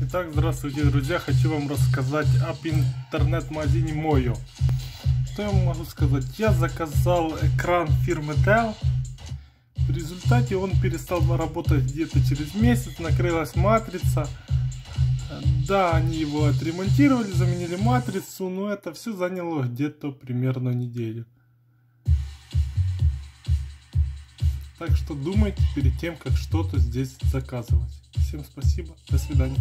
Итак, здравствуйте, друзья! Хочу вам рассказать об интернет-магазине Мою. Что я могу сказать? Я заказал экран фирмы Dell. В результате он перестал работать где-то через месяц, накрылась матрица. Да, они его отремонтировали, заменили матрицу, но это все заняло где-то примерно неделю. Так что думайте перед тем, как что-то здесь заказывать. Всем спасибо, до свидания.